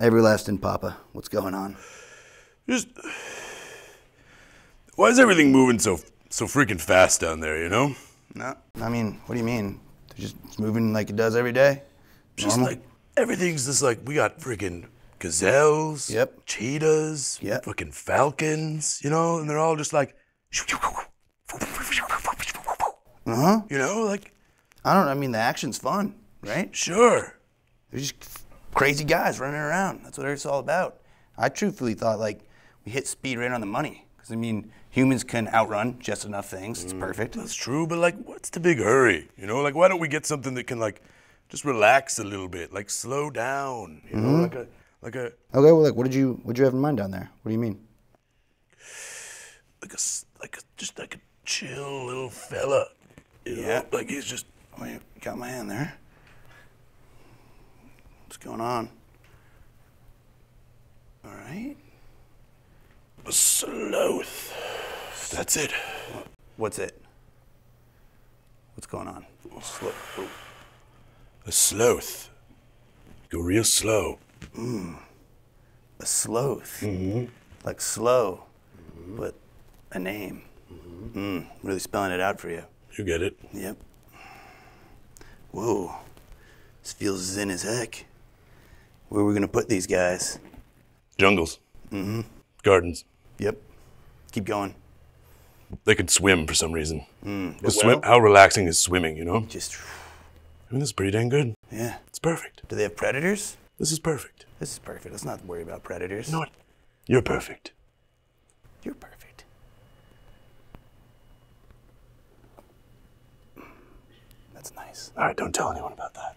Everlasting Papa, what's going on? Just why is everything moving so so freaking fast down there? You know, No, I mean, what do you mean? They're just it's moving like it does every day. just Normal? like everything's just like we got freaking gazelles, Yep. cheetahs, Yep. fucking falcons. You know, and they're all just like, Uh huh. you know, like I don't. I mean, the action's fun, right? sure. They're just crazy guys running around. That's what it's all about. I truthfully thought like we hit speed right on the money. Because I mean, humans can outrun just enough things. It's mm. perfect. That's true, but like, what's the big hurry? You know, like, why don't we get something that can like just relax a little bit, like slow down? You know, mm-hmm. like a like a Okay, well, like, what did you what did you have in mind down there? What do you mean? like a like a just like a chill little fella. You know? Yeah. like he's just Oh, you got my hand there. What's going on? All right. a sloth. That's it. What's it? What's going on? Slow. oh, A sloth. Go real slow. A sloth. Mm-hmm. Like slow, Mmm. but a name. Mm, really spelling it out for you. You get it. Yep. Whoa. This feels zen as heck. Where are we gonna put these guys? Jungles. Mm-hmm. Gardens. Yep. Keep going. They can swim for some reason. Mm. well? swim, how relaxing is swimming, you know? Just, I mean, this is pretty dang good. yeah. It's perfect. Do they have predators? This is perfect. This is perfect. Let's not worry about predators. You know what? You're perfect. You're perfect. That's nice. All right, don't tell anyone about that.